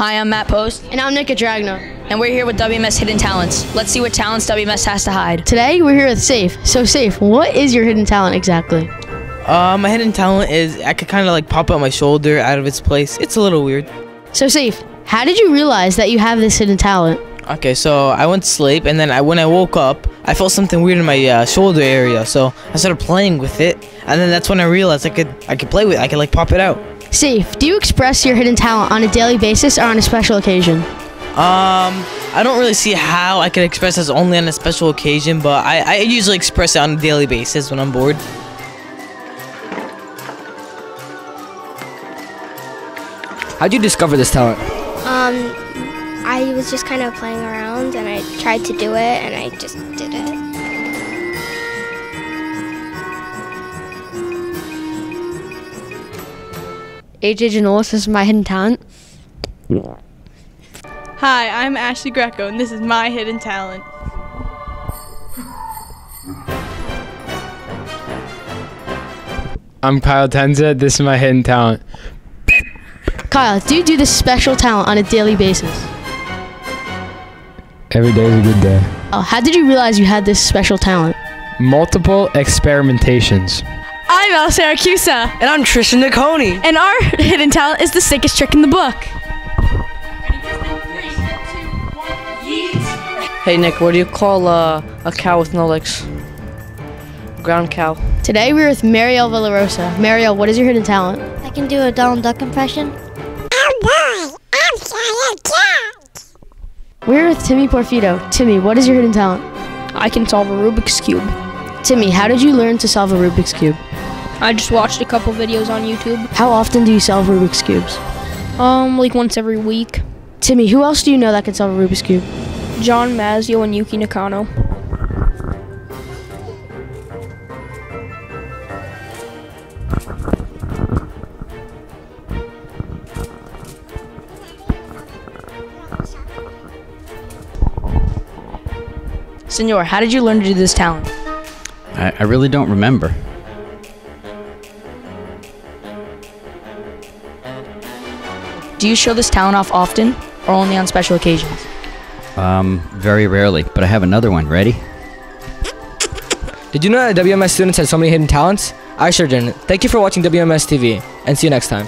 Hi, I'm Matt Post, And I'm Nika Dragno. and we're here with WMS Hidden Talents. Let's see what talents WMS has to hide. Today we're here with Safe. So Safe, what is your hidden talent exactly? Uh, my hidden talent is I could kind of like pop out my shoulder out of its place. It's a little weird. So Safe, how did you realize that you have this hidden talent? Okay, so I went to sleep, and then I, when I woke up, I felt something weird in my uh, shoulder area. So I started playing with it, and then that's when I realized I could I could play with. it. I could like pop it out. Safe, do you express your hidden talent on a daily basis or on a special occasion? Um, I don't really see how I could express this only on a special occasion, but I, I usually express it on a daily basis when I'm bored. How'd you discover this talent? Um, I was just kind of playing around and I tried to do it and I just did it. AJ Janolis, this is my hidden talent. Hi, I'm Ashley Greco, and this is my hidden talent. I'm Kyle Tenza. This is my hidden talent. Kyle, do you do this special talent on a daily basis? Every day is a good day. Oh, how did you realize you had this special talent? Multiple experimentations. I'm Al Syracusa, And I'm Tristan Niconi. and our hidden talent is the sickest trick in the book. Hey Nick, what do you call uh, a cow with no legs? Ground cow. Today we're with Marielle Villarosa. Marielle, what is your hidden talent? I can do a Donald Duck impression. We're with Timmy Porfido. Timmy, what is your hidden talent? I can solve a Rubik's Cube. Timmy, how did you learn to solve a Rubik's Cube? I just watched a couple videos on YouTube, How often do you solve Rubik's Cubes? um, like once every week. Timmy, who else do you know that can solve a Rubik's Cube? John Mazio and Yuki Nakano. Senor, how did you learn to do this talent? I, I really don't remember. Do you show this talent off often or only on special occasions? Um, very rarely, but I have another one. Ready? Did you know that WMS students had so many hidden talents? I sure didn't. Thank you for watching WMS TV, and see you next time.